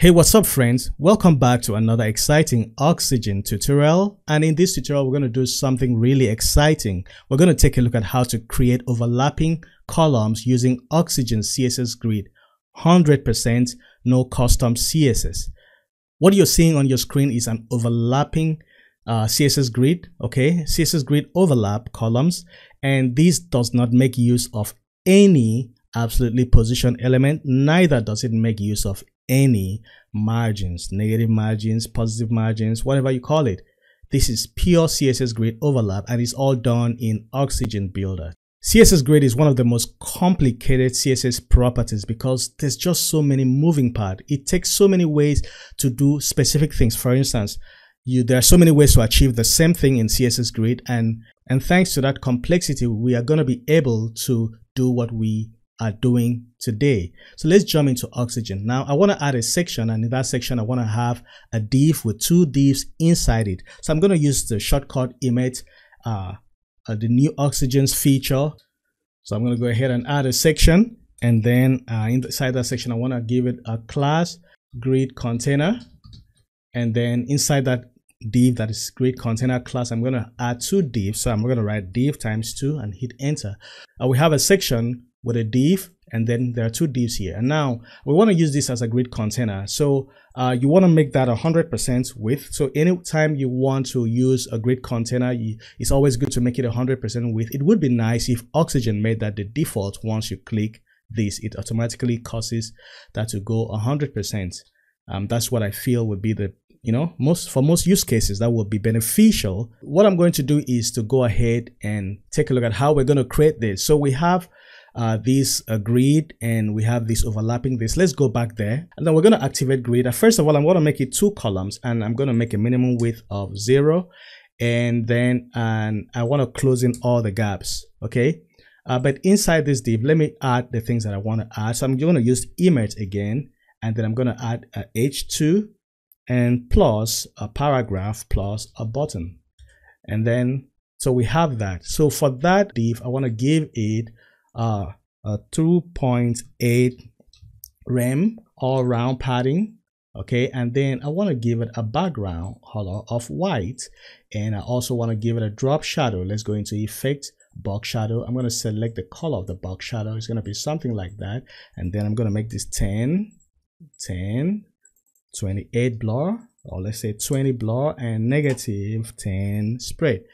Hey, what's up friends? Welcome back to another exciting Oxygen tutorial. And in this tutorial, we're going to do something really exciting. We're going to take a look at how to create overlapping columns using Oxygen CSS Grid. 100% no custom CSS. What you're seeing on your screen is an overlapping uh, CSS grid, okay? CSS grid overlap columns. And this does not make use of any absolutely position element neither does it make use of any margins, negative margins, positive margins, whatever you call it. This is pure CSS grid overlap and it's all done in Oxygen Builder. CSS grid is one of the most complicated CSS properties because there's just so many moving parts. It takes so many ways to do specific things. For instance, you, there are so many ways to achieve the same thing in CSS grid and, and thanks to that complexity, we are going to be able to do what we are doing today. So let's jump into Oxygen. Now I want to add a section and in that section I want to have a div with two divs inside it. So I'm going to use the shortcut Emmet uh, uh, the new Oxygen's feature. So I'm going to go ahead and add a section and then uh, inside that section I want to give it a class grid container and then inside that div that is grid container class i'm going to add two divs so i'm going to write div times two and hit enter uh, we have a section with a div and then there are two divs here. And now we want to use this as a grid container. So uh, you want to make that 100% width. So anytime you want to use a grid container you, it's always good to make it 100% width. It would be nice if oxygen made that the default once you click this. It automatically causes that to go 100% um, that's what I feel would be the you know most for most use cases that will be beneficial. What i'm going to do is to go ahead and take a look at how we're going to create this. So we have uh, this uh, grid and we have this overlapping this. Let's go back there. And then we're going to activate grid. First of all i'm going to make it two columns and i'm going to make a minimum width of zero and then and i want to close in all the gaps okay? Uh, but inside this div let me add the things that i want to add. So i'm going to use image again and then i'm going to add a h2 and plus a paragraph plus a button. And then so we have that. So for that div i want to give it uh, a 2.8 rem all round padding okay? And then i want to give it a background color of white. And i also want to give it a drop shadow. Let's go into effect box shadow. I'm going to select the color of the box shadow. It's going to be something like that. And then i'm going to make this 10 10 28 blur or let's say 20 blur and negative 10 spread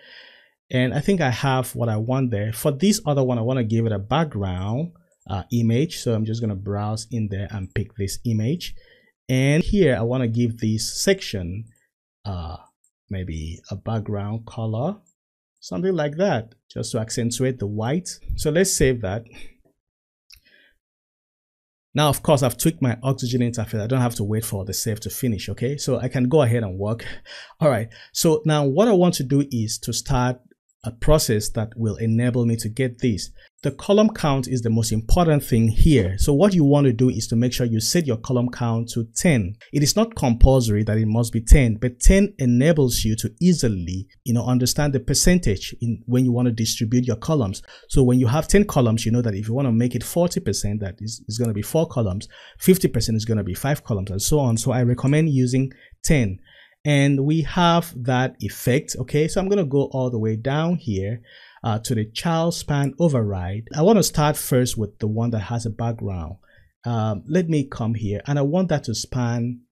and I think I have what I want there. For this other one, I want to give it a background uh, image. So I'm just going to browse in there and pick this image. And here I want to give this section uh, maybe a background color, something like that, just to accentuate the white. So let's save that. Now, of course, I've tweaked my oxygen interface. I don't have to wait for the save to finish, okay? So I can go ahead and work. All right, so now what I want to do is to start a process that will enable me to get this. The column count is the most important thing here. So what you want to do is to make sure you set your column count to 10. It is not compulsory that it must be 10, but 10 enables you to easily, you know, understand the percentage in when you want to distribute your columns. So when you have 10 columns, you know that if you want to make it 40%, that is, is going to be four columns, 50% is going to be five columns and so on. So I recommend using 10 and we have that effect okay? So i'm going to go all the way down here uh, to the child span override. I want to start first with the one that has a background. Um, let me come here and i want that to span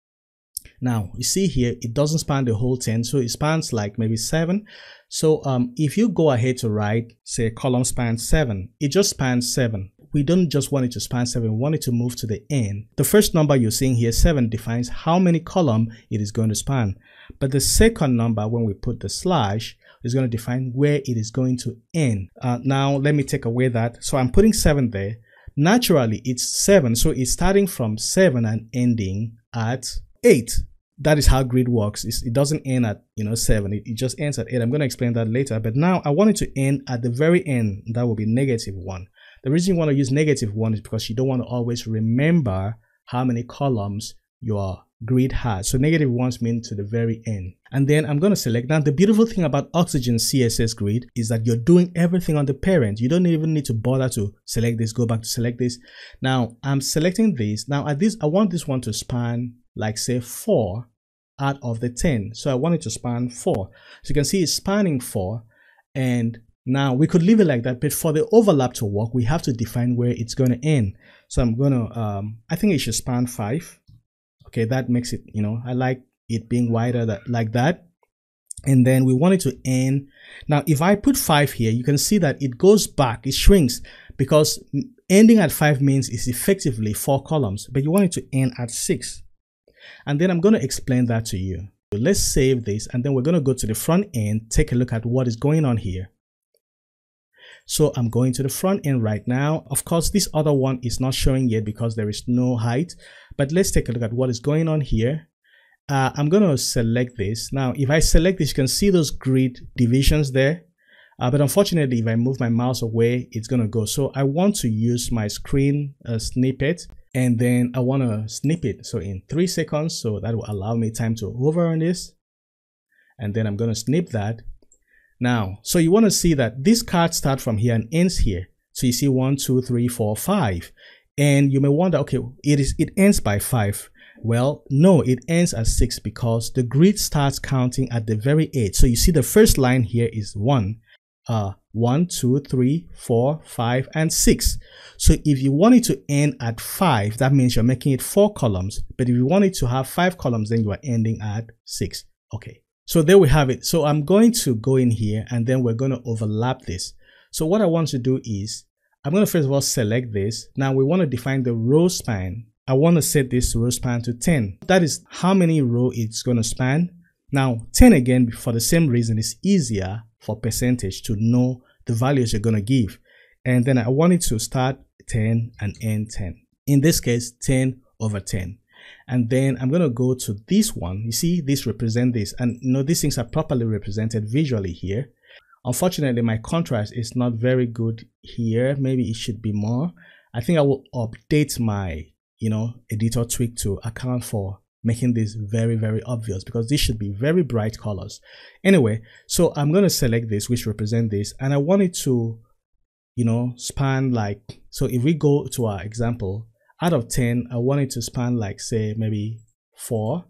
now you see here it doesn't span the whole 10 so it spans like maybe 7 so um, if you go ahead to write say column span 7 it just spans 7 we don't just want it to span 7, we want it to move to the end. The first number you're seeing here, 7, defines how many column it is going to span. But the second number, when we put the slash, is going to define where it is going to end. Uh, now, let me take away that. So I'm putting 7 there. Naturally, it's 7. So it's starting from 7 and ending at 8 that is how grid works. It's, it doesn't end at you know seven. It, it, just ends at eight. I'm going to explain that later. But now I want it to end at the very end. That will be negative one. The reason you want to use negative one is because you don't want to always remember how many columns your grid has. So negative ones mean to the very end. And then I'm going to select. Now the beautiful thing about Oxygen CSS grid is that you're doing everything on the parent. You don't even need to bother to select this, go back to select this. Now I'm selecting this. Now at this, I want this one to span like say 4 out of the 10. So I want it to span 4. So you can see it's spanning 4 and now we could leave it like that, but for the overlap to work, we have to define where it's going to end. So I'm going to, um, I think it should span 5. Okay, that makes it, you know, I like it being wider that, like that. And then we want it to end. Now, if I put 5 here, you can see that it goes back, it shrinks because ending at 5 means it's effectively 4 columns, but you want it to end at 6. And then I'm going to explain that to you. Let's save this and then we're going to go to the front end, take a look at what is going on here. So I'm going to the front end right now. Of course, this other one is not showing yet because there is no height, but let's take a look at what is going on here. Uh, I'm going to select this. Now, if I select this, you can see those grid divisions there. Uh, but unfortunately, if I move my mouse away, it's going to go. So I want to use my screen uh, snippet and then I want to snip it. So in three seconds, so that will allow me time to hover on this. And then I'm going to snip that. Now, so you want to see that this card starts from here and ends here. So you see one, two, three, four, five. And you may wonder, okay, it is it ends by five. Well, no, it ends at six because the grid starts counting at the very edge. So you see the first line here is one uh, 1, 2, 3, 4, 5, and 6. So if you want it to end at 5, that means you're making it 4 columns. But if you want it to have 5 columns, then you are ending at 6. Okay, so there we have it. So I'm going to go in here and then we're going to overlap this. So what I want to do is, I'm going to first of all select this. Now we want to define the row span. I want to set this row span to 10. That is how many row it's going to span. Now 10 again, for the same reason, is easier for percentage to know the values you're going to give. And then I want it to start 10 and end 10. In this case, 10 over 10. And then I'm going to go to this one. You see, this represent this. And you know, these things are properly represented visually here. Unfortunately, my contrast is not very good here. Maybe it should be more. I think I will update my, you know, editor tweak to account for making this very, very obvious because this should be very bright colors. Anyway, so I'm going to select this, which represent this, and I want it to, you know, span like, so if we go to our example, out of 10, I want it to span like, say, maybe 4.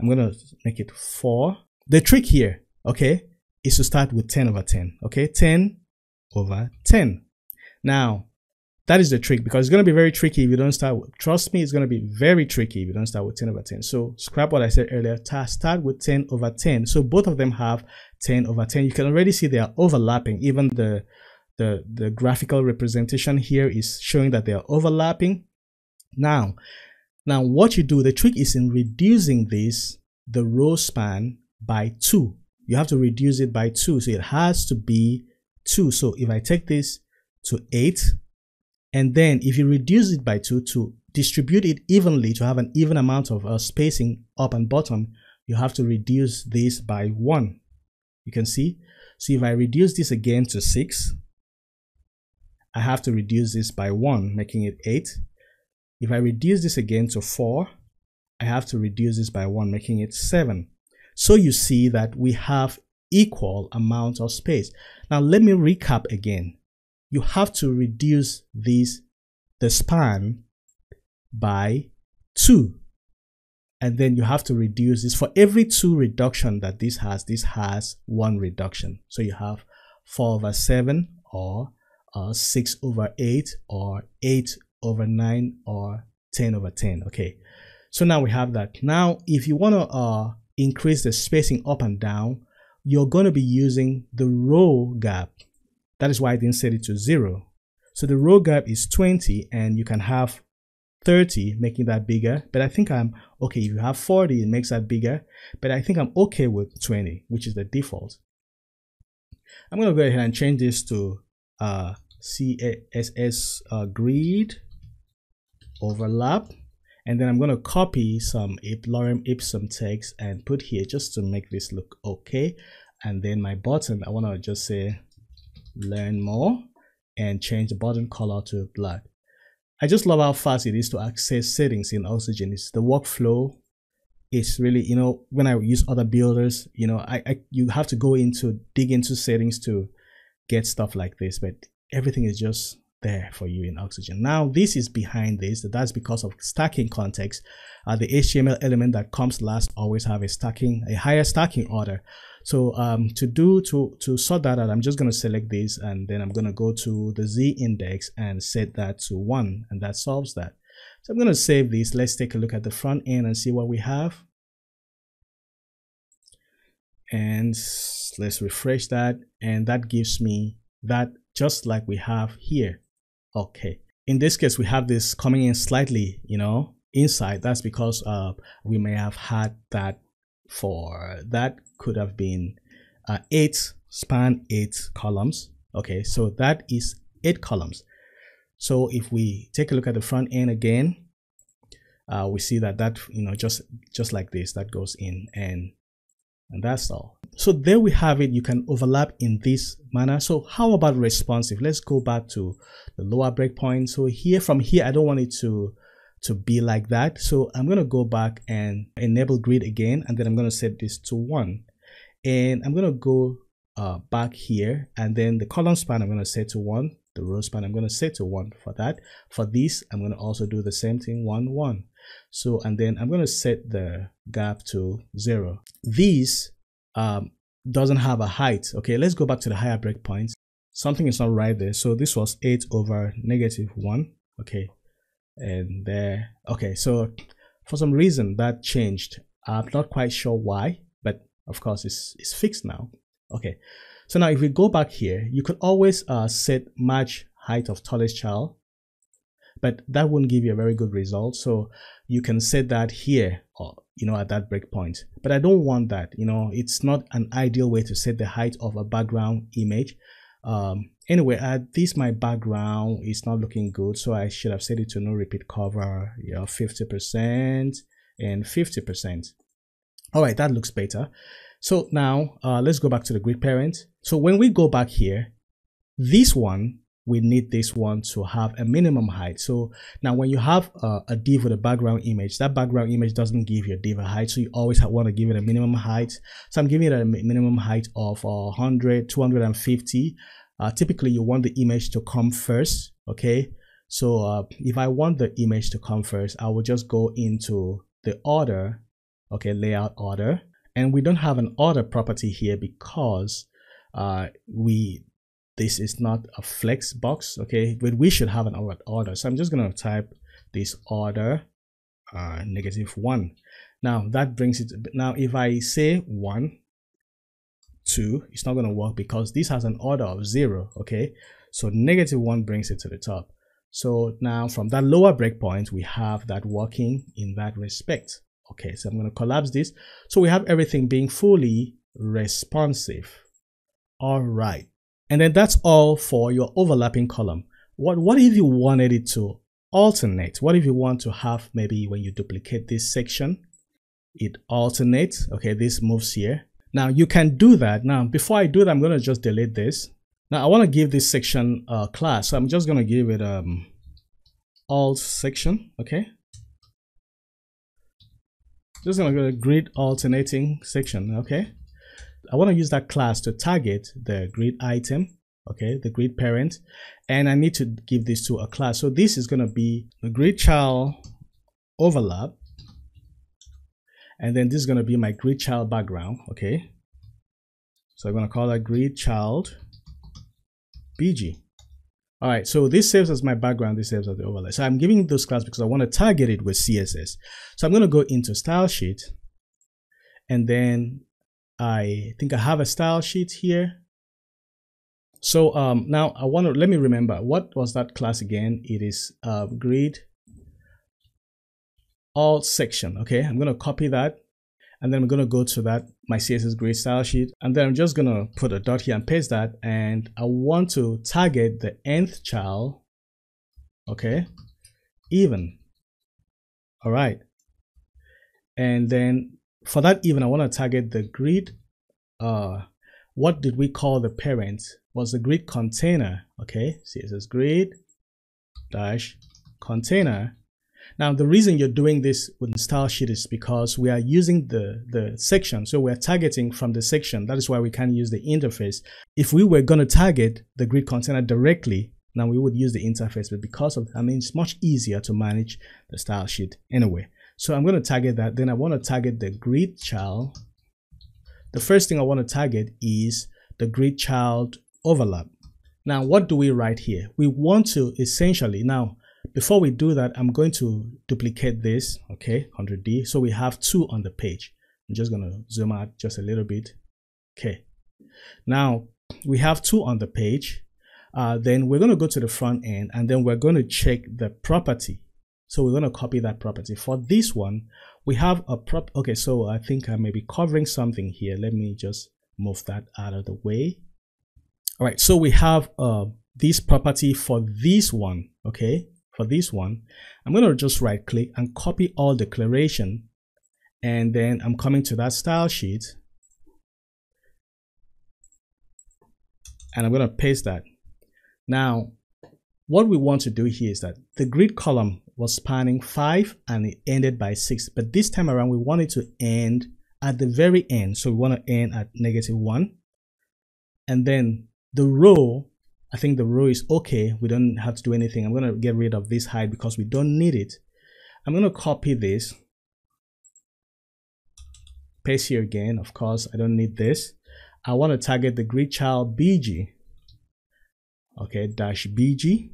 I'm to make it 4. The trick here, okay, is to start with 10 over 10, okay? 10 over 10. Now, that is the trick because it's going to be very tricky if you don't start with, trust me, it's going to be very tricky if you don't start with 10 over 10. So scrap what I said earlier, start with 10 over 10. So both of them have 10 over 10. You can already see they are overlapping. Even the, the, the graphical representation here is showing that they are overlapping. Now, now what you do, the trick is in reducing this, the row span by two. You have to reduce it by two. So it has to be two. So if I take this to eight, and then if you reduce it by 2 to distribute it evenly to have an even amount of uh, spacing up and bottom, you have to reduce this by 1. You can see. So if I reduce this again to 6, I have to reduce this by 1, making it 8. If I reduce this again to 4, I have to reduce this by 1, making it 7. So you see that we have equal amount of space. Now let me recap again you have to reduce this the span by 2 and then you have to reduce this for every 2 reduction that this has this has one reduction so you have 4 over 7 or uh, 6 over 8 or 8 over 9 or 10 over 10 okay? So now we have that. Now if you want to uh, increase the spacing up and down you're going to be using the row gap. That is why I didn't set it to zero. So the row gap is 20 and you can have 30 making that bigger. But i think i'm okay if you have 40 it makes that bigger. But i think i'm okay with 20 which is the default. I'm going to go ahead and change this to uh css uh, grid overlap and then i'm going to copy some lorem ipsum text and put here just to make this look okay and then my button i want to just say learn more and change the button color to black. I just love how fast it is to access settings in Oxygen. It's the workflow. It's really, you know, when I use other builders, you know, I, I you have to go into dig into settings to get stuff like this, but everything is just there for you in Oxygen. Now, this is behind this. That's because of stacking context. Uh, the HTML element that comes last always have a stacking, a higher stacking order. So um, to do, to, to sort that out, I'm just going to select this and then I'm going to go to the Z index and set that to one and that solves that. So I'm going to save this. Let's take a look at the front end and see what we have. And let's refresh that. And that gives me that just like we have here. Okay. In this case, we have this coming in slightly, you know, inside. That's because uh, we may have had that for, that could have been uh, eight, span eight columns. Okay, so that is eight columns. So if we take a look at the front end again, uh, we see that that, you know, just, just like this, that goes in and, and that's all. So there we have it. You can overlap in this manner. So how about responsive? Let's go back to the lower breakpoint. So here from here, I don't want it to, to be like that. So I'm going to go back and enable grid again, and then I'm going to set this to one. And I'm going to go uh, back here and then the column span I'm going to set to one. The row span I'm going to set to one for that. For this, I'm going to also do the same thing, one, one. So, and then I'm going to set the gap to zero. These um, doesn't have a height. Okay, let's go back to the higher breakpoints. Something is not right there. So this was 8 over negative 1. Okay, and there. Okay, so for some reason that changed. I'm not quite sure why, but of course it's, it's fixed now. Okay, so now if we go back here, you could always uh, set match height of tallest child but that won't give you a very good result. So you can set that here, or, you know, at that breakpoint. But I don't want that, you know, it's not an ideal way to set the height of a background image. Um, anyway, uh, this my background is not looking good, so I should have set it to no repeat cover, you know, 50% and 50%. All right, that looks better. So now uh, let's go back to the grid parent. So when we go back here, this one we need this one to have a minimum height. So now when you have a, div with a background image, that background image doesn't give your div a height. So you always want to give it a minimum height. So I'm giving it a minimum height of uh, 100, 250. Uh, typically you want the image to come first. Okay. So uh, if I want the image to come first, I will just go into the order. Okay. Layout order. And we don't have an order property here because uh, we this is not a flex box okay? But we should have an order. So i'm just going to type this order uh, negative one. Now that brings it now if i say one two it's not going to work because this has an order of zero okay? So negative one brings it to the top. So now from that lower breakpoint we have that working in that respect okay? So i'm going to collapse this. So we have everything being fully responsive. All right and then that's all for your overlapping column. What, what if you wanted it to alternate? What if you want to have maybe when you duplicate this section, it alternates. Okay, this moves here. Now you can do that. Now, before I do that, I'm going to just delete this. Now I want to give this section a class. So I'm just going to give it um alt section. Okay. Just going to go to grid alternating section. Okay. I want to use that class to target the grid item, okay, the grid parent, and I need to give this to a class. So this is going to be the grid child overlap, and then this is going to be my grid child background, okay. So I'm going to call that grid child BG. All right, so this serves as my background, this serves as the overlay. So I'm giving those class because I want to target it with CSS. So I'm going to go into style sheet and then I think I have a style sheet here. So um, now I want to, let me remember, what was that class again? It is uh, grid alt section. Okay, I'm to copy that and then I'm to go to that, my CSS grid style sheet. And then I'm just to put a dot here and paste that. And I want to target the nth child. Okay, even. All right. And then for that even, I want to target the grid. Uh, what did we call the parent? Was the grid container. Okay, CSS grid dash container. Now, the reason you're doing this with the style sheet is because we are using the, the section. So we're targeting from the section. That is why we can't use the interface. If we were going to target the grid container directly, Now we would use the interface, but because of, I mean, it's much easier to manage the style sheet anyway. So I'm going to target that. Then I want to target the grid child. The first thing I want to target is the grid child overlap. Now, what do we write here? We want to essentially, now, before we do that, I'm going to duplicate this, okay, 100D. So we have two on the page. I'm just going to zoom out just a little bit. Okay. Now, we have two on the page. Uh, then we're going to go to the front end and then we're going to check the property. So we're going to copy that property. For this one, we have a prop. Okay, so I think I may be covering something here. Let me just move that out of the way. All right, so we have uh, this property for this one, okay? For this one, I'm going to just right click and copy all declaration. And then I'm coming to that style sheet. And I'm going to paste that. Now, what we want to do here is that the grid column was spanning 5 and it ended by 6. But this time around, we want it to end at the very end. So we want to end at negative 1. And then the row, I think the row is okay. We don't have to do anything. I'm going to get rid of this height because we don't need it. I'm going to copy this. Paste here again. Of course, I don't need this. I want to target the grid child BG. Okay, dash BG.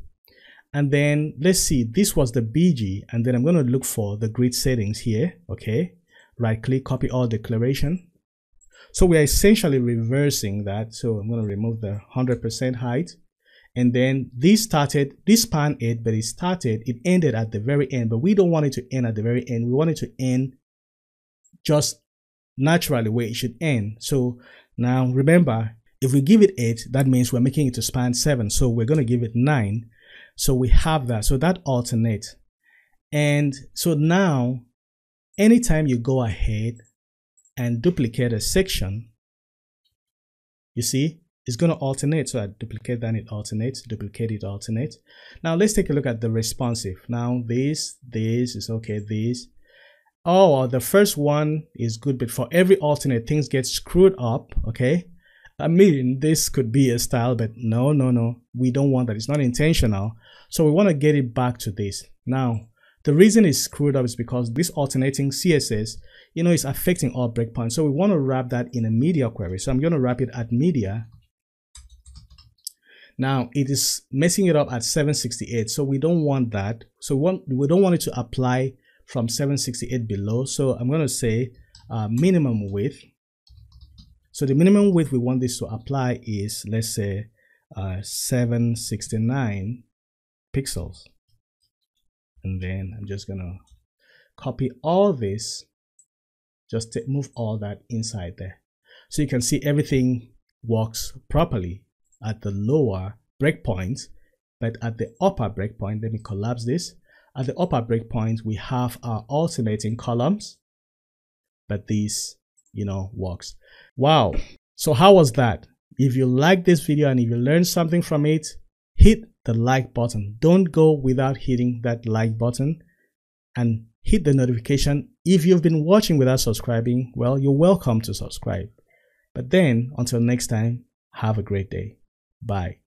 And then let's see, this was the BG. And then I'm going to look for the grid settings here. Okay, right click, copy all declaration. So we are essentially reversing that. So I'm going to remove the 100% height. And then this started, this span 8, but it started, it ended at the very end. But we don't want it to end at the very end. We want it to end just naturally where it should end. So now remember, if we give it 8, that means we're making it to span 7. So we're going to give it 9. So we have that. So that alternates. And so now, anytime you go ahead and duplicate a section, you see, it's going to alternate. So I duplicate then it alternates, duplicate it, alternates. Now let's take a look at the responsive. Now this, this is okay, this. Oh, the first one is good, but for every alternate, things get screwed up, okay? I mean, this could be a style, but no, no, no. We don't want that. It's not intentional. So we want to get it back to this. Now, the reason it's screwed up is because this alternating CSS you know, is affecting all breakpoints. So we want to wrap that in a media query. So I'm going to wrap it at media. Now it is messing it up at 768. So we don't want that. So we, want, we don't want it to apply from 768 below. So I'm going to say uh, minimum width. So the minimum width we want this to apply is, let's say, uh, 769 pixels. And then I'm just to copy all this just to move all that inside there. So you can see everything works properly at the lower breakpoint, but at the upper breakpoint, let me collapse this. At the upper breakpoint, we have our alternating columns, but this, you know, works. Wow. So how was that? If you like this video and if you learned something from it, hit the like button. Don't go without hitting that like button and hit the notification. If you've been watching without subscribing, well, you're welcome to subscribe. But then, until next time, have a great day. Bye.